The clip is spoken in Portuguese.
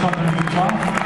Southern Utah.